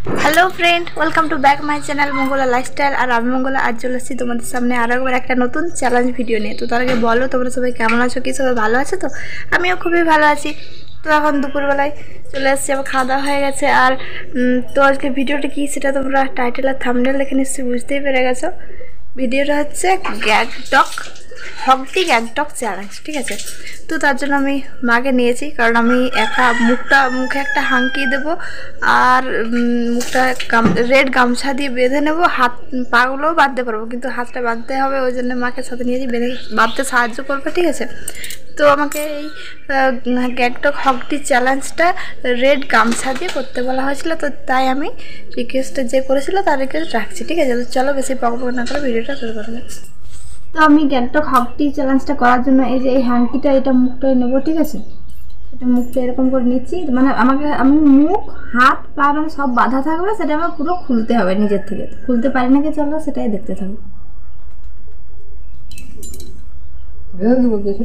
Hello friend welcome to back my channel Mangala lifestyle আর আমি মঙ্গলা, আজ চলে এসেছি তোমাদের সামনে আরও একবার একটা নতুন চ্যালেঞ্জ ভিডিও নিয়ে। তো তার আগে বলো, তোমরা সবাই কেমন আছো? কি সবাই ভালো আছো তো? আমিও খুবই ভালো আছি। তো এখন দুপুরবেলায় চলে এসেছি, আমার খাওয়া দাওয়া হয়ে গেছে। আর তো আজকে ভিডিওটা কি সেটা তোমরা টাইটেল আর থামনেল দেখে নিশ্চয়ই বুঝতেই পেরে গেছো। ভিডিওটা হচ্ছে গ্যাগটক হকটি গ্যাগটক চ্যালেঞ্জ ঠিক আছে? তো তার জন্য আমি মাকে নিয়েছি, কারণ আমি একা মুখটা, মুখে একটা হাঙ্কি দেব আর মুখটা গাম রেড গামছা দিয়ে বেঁধে নেব, হাত পাগুলোও বাঁধতে পারব, কিন্তু হাতটা বাঁধতে হবে, ওই জন্য মাকে সাথে নিয়েছি, বেঁধে বাঁধতে সাহায্য করবে, ঠিক আছে? তো আমাকে এই গ্যাগটক হকটি চ্যালেঞ্জটা রেড গামছা দিয়ে করতে বলা হয়েছিল, তো তাই আমি রিকোয়েস্টটা যে করেছিল, তার রিকোয়েস্ট রাখছি, ঠিক আছে? তো চলো বেশি পক না করে ভিডিওটা শুরু করা তো আমি গ্যাংটক হকটি চ্যালেঞ্জটা করার জন্য এই যে এই হ্যাঙ্কিটা এটা মুখটাই নেব ঠিক আছে? এটা মুখটা এরকম করে নিচ্ছি মানে আমাকে আমি মুখ হাত পা মানে সব বাধা থাকবে সেটা আমার পুরো খুলতে হবে নিজের থেকে। খুলতে পারি নাকি চলো সেটাই দেখতে থাকব বেঁধে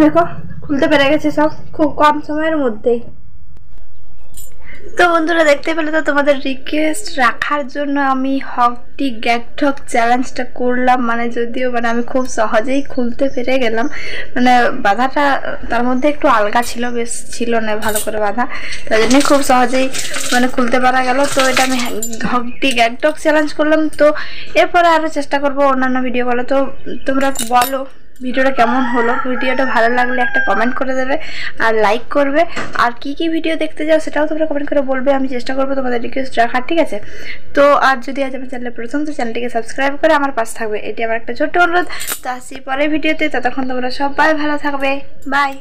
দেখো খুলতে পেরে গেছে সব খুব কম সময়ের মধ্যেই তো বন্ধুরা দেখতে পেলে তো তোমাদের রিকোয়েস্ট রাখার জন্য আমি হকটি গ্যাগঠক চ্যালেঞ্জটা করলাম। মানে যদিও মানে আমি খুব সহজেই খুলতে পেরে গেলাম। মানে বাধাটা তার মধ্যে একটু আলগা ছিল, বেশ ছিল না ভালো করে বাধা। তাই জন্যই খুব সহজেই মানে খুলতে পারা গেল। তো এটা আমি হকটি গ্যাগটক চ্যালেঞ্জ করলাম। তো এরপরে আরও চেষ্টা করব অন্যান্য ভিডিও বলো তো তোমরা বলো ভিডিওটা কেমন হলো? ভিডিওটা ভালো লাগলে একটা কমেন্ট করে দেবে আর লাইক করবে। আর কি কি ভিডিও দেখতে যাও সেটাও তোমরা কমেন্ট করে বলবে। আমি চেষ্টা করব তোমাদের রিকোয়েস্ট রাখার, ঠিক আছে? তো আর যদি আজ আমার চ্যানেলে প্রথম, তো চ্যানেলটিকে সাবস্ক্রাইব করে আমার পাশে থাকবে। এটি আমার একটা ছোট্ট অনুরোধ। তো আসি পরের ভিডিওতে ততক্ষণ তোমরা সবাই ভালো থাকবে। বাই